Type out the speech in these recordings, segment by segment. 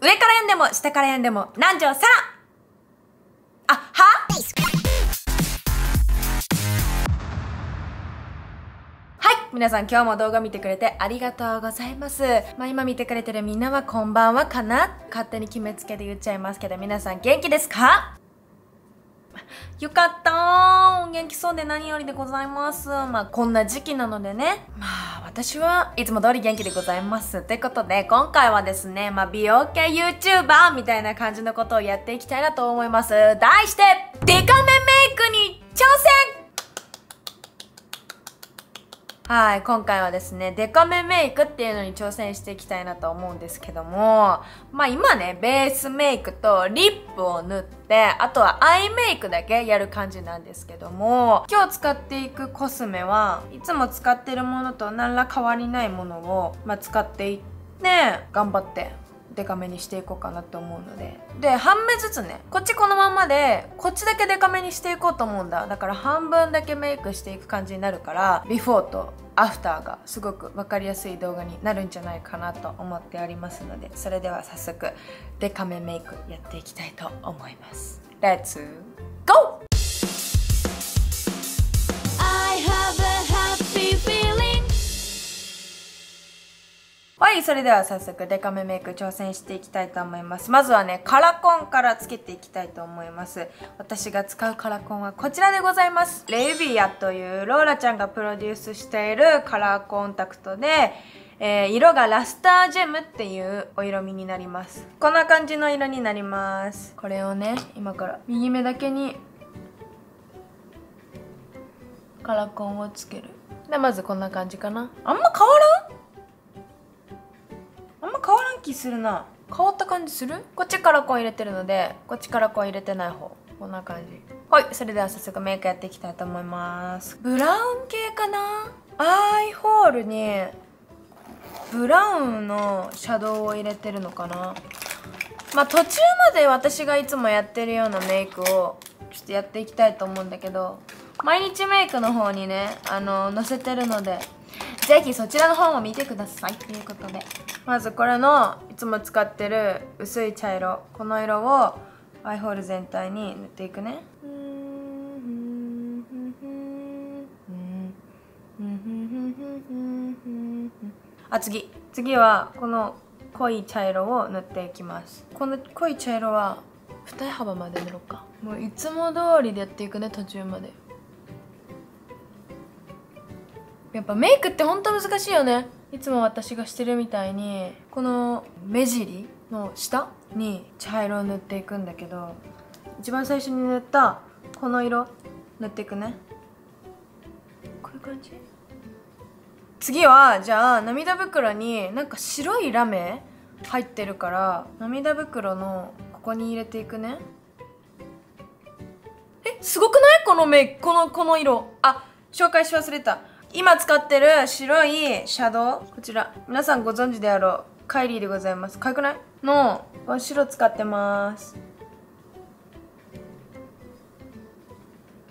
上から読んでも下から読んでも南條さら。あ、は？はい。皆さん今日も動画見てくれてありがとうございます。まあ今見てくれてるみんなはこんばんはかな？勝手に決めつけて言っちゃいますけど皆さん元気ですか？よかったー元気そうで何よりでございます。まあこんな時期なのでね。まあ私はいつも通り元気でございます。ということで今回はですね、まあ美容系 YouTuber みたいな感じのことをやっていきたいなと思います。題して、デカめメイクに挑戦はい、今回はですね、デカめメイクっていうのに挑戦していきたいなと思うんですけども、まあ今ね、ベースメイクとリップを塗って、あとはアイメイクだけやる感じなんですけども、今日使っていくコスメはいつも使ってるものと何ら変わりないものを、まあ、使っていって、頑張ってデカめにしていこうかなと思うので。で半目ずつね。こっちこのままでこっちだけデカめにしていこうと思うんだ。だから半分だけメイクしていく感じになるからビフォーとアフターがすごく分かりやすい動画になるんじゃないかなと思っておりますのでそれでは早速デカめメイクやっていきたいと思います。レッはい、それでは早速デカめメイク挑戦していきたいと思います。まずはね、カラコンからつけていきたいと思います。私が使うカラコンはこちらでございます。レイビアというローラちゃんがプロデュースしているカラーコンタクトで、えー色がラスタージェムっていうお色味になります。こんな感じの色になります。これをね、今から右目だけにカラコンをつける。で、まずこんな感じかな。あんま変わらん？気するな。変わった感じする？こっちカラコン入れてるのでこっちカラコン入れてない方。こんな感じ。はいそれでは早速メイクやっていきたいと思います。ブラウン系かな？アイホールにブラウンのシャドウを入れてるのかな？まあ途中まで私がいつもやってるようなメイクをちょっとやっていきたいと思うんだけど毎日メイクの方にねあの載せてるのでぜひそちらの方も見てください。ということで。まずこれのいつも使ってる薄い茶色この色をアイホール全体に塗っていくね。あ次次はこの濃い茶色を塗っていきますこの濃い茶色は二重幅まで塗ろうかもういつも通りでやっていくね途中までやっぱメイクってほん。と難しいよねいつも私がしてるみたいにこの目尻の下に茶色を塗っていくんだけど一番最初に塗ったこの色塗っていくね。こういう感じ？次はじゃあ涙袋になんか白いラメ入ってるから涙袋のここに入れていくね。えすごくない？このメイクこのこの色。あ紹介し忘れた今使ってる白いシャドウこちら。皆さんご存知であろうカイリーでございます。かゆくない？の白使ってます。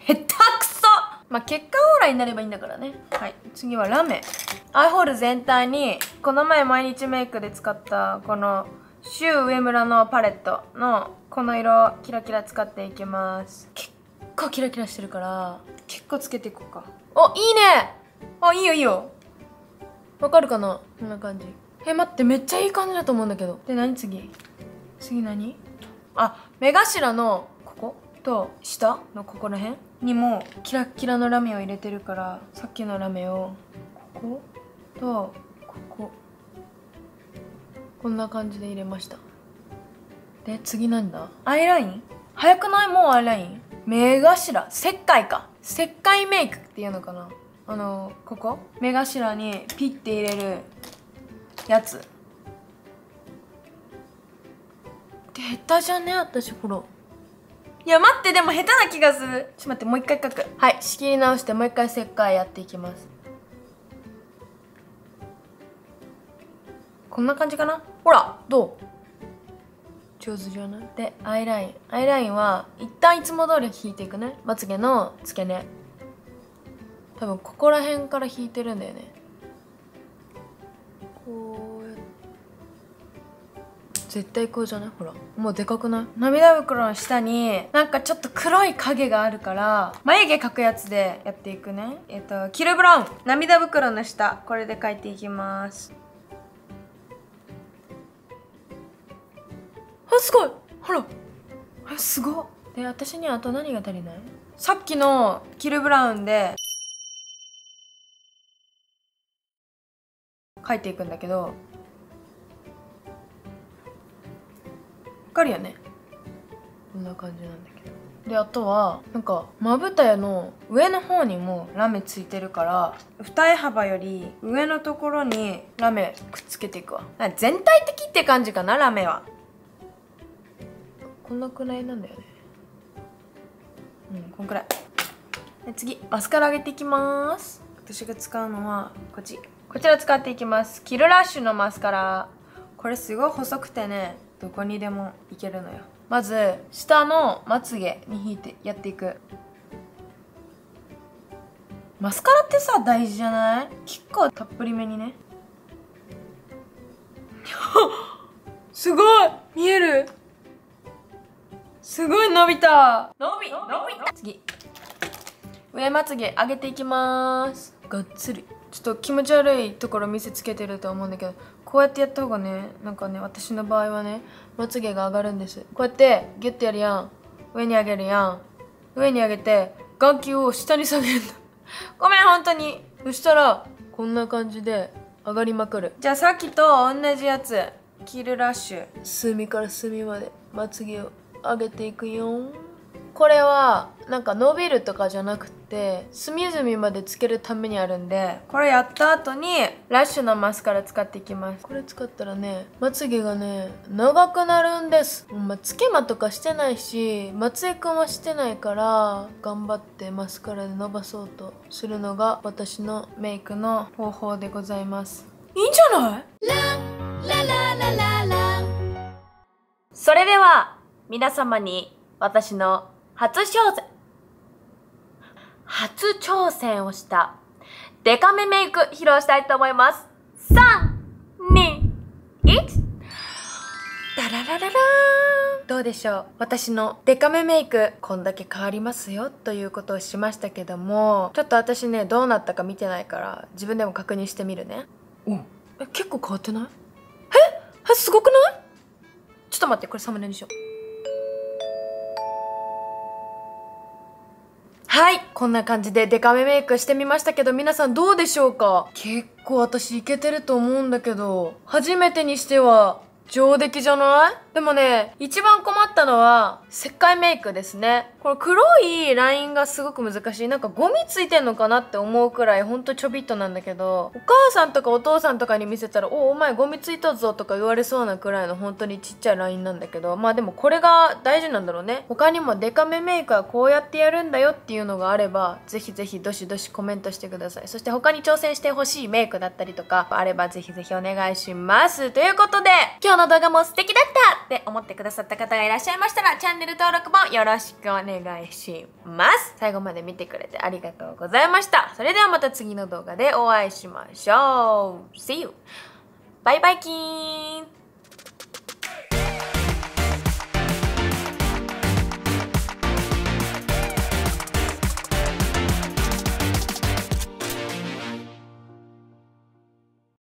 下手くそ！まあ結果オーライになればいいんだからね。はい。次はラメ。アイホール全体にこの前毎日メイクで使ったこのシュウ上村のパレットのこの色をキラキラ使っていきます。結構キラキラしてるから結構つけていこうか。おいいねあいいよいいよ。わかるかな？こんな感じ。え待ってめっちゃいい感じだと思うんだけど。で何次？次何？あ目頭のここ？と下？のここら辺？にもキラッキラのラメを入れてるからさっきのラメをここ？とここ？こんな感じで入れました。で次なんだ？アイライン？早くない？もうアイライン？目頭？石灰か。石灰メイクっていうのかな？あのここ？目頭にピッて入れるやつ。で下手じゃね？私ほらいや待ってでも下手な気がする。ちょっと待ってもう一回書く。はい仕切り直してもう一回石灰やっていきます。こんな感じかな？ほらどう？上手じゃない？でアイライン。アイラインは一旦いつも通り引いていくね。まつげの付け根多分ここら辺から引いてるんだよね。こうやって。絶対こうじゃない？ほら。もうでかくない？涙袋の下になんかちょっと黒い影があるから眉毛描くやつでやっていくね。えっとキルブラウン。涙袋の下。これで描いていきます。あすごい。ほら。あすご。っで私にはあと何が足りない？さっきのキルブラウンで描いていくんだけどわかるよね？こんな感じなんだけど。であとはなんかまぶたやの上の方にもラメついてるから二重幅より上のところにラメくっつけていくわ。全体的って感じかな？ラメは。こんなくらいなんだよね。うんこんくらい。次マスカラ上げていきます。私が使うのはこっち。こちら使っていきます。キルラッシュのマスカラ。これすごい細くてねどこにでもいけるのよ。まず下のまつげに引いてやっていく。マスカラってさ大事じゃない？結構たっぷりめにね。すごい！見える？すごい伸びた。伸び伸びた。次。上まつげ上げていきます。がっつりちょっと気持ち悪いところ見せつけてると思うんだけどこうやってやった方がねなんかね私の場合はねまつげが上がるんです。こうやってギュッてやるやん。上に上げるやん。上に上げて眼球を下に下げるの。ごめん本当に。そしたらこんな感じで上がりまくる。じゃあさっきと同じやつ。キルラッシュ。隅から隅までまつげを上げていくよこれはなんか伸びるとかじゃなくて隅々までつけるためにあるんでこれやった後にラッシュのマスカラ使っていきます。これ使ったらねまつげがね長くなるんです。まつけまとかしてないし松江くんはしてないから頑張ってマスカラで伸ばそうとするのが私のメイクの方法でございます。いいんじゃない？それでは皆様に私の初挑戦。初挑戦をした。デカめメイク披露したいと思います。321ダララララーン。どうでしょう。私のデカめメイクこんだけ変わりますよということをしましたけどもちょっと私ねどうなったか見てないから自分でも確認してみるね。おえ結構変わってない？え？えすごくない？ちょっと待ってこれサムネにしようはいこんな感じでデカめメイクしてみましたけど皆さんどうでしょうか？結構私いけてると思うんだけど初めてにしては上出来じゃない？でもね、一番困ったのは、石灰メイクですね。この黒いラインがすごく難しい。なんかゴミついてんのかなって思うくらい、ほんとちょびっとなんだけど、お母さんとかお父さんとかに見せたら、お、お前ゴミついたぞとか言われそうなくらいの本当にちっちゃいラインなんだけど、まあでもこれが大事なんだろうね。他にもデカめメイクはこうやってやるんだよっていうのがあれば、ぜひぜひどしどしコメントしてください。そして他に挑戦してほしいメイクだったりとか、あればぜひぜひお願いします。ということで、今日の動画も素敵だったって思ってくださった方がいらっしゃいましたら、チャンネル登録もよろしくお願いします。最後まで見てくれてありがとうございました。それではまた次の動画でお会いしましょう。See you! バイバイキーン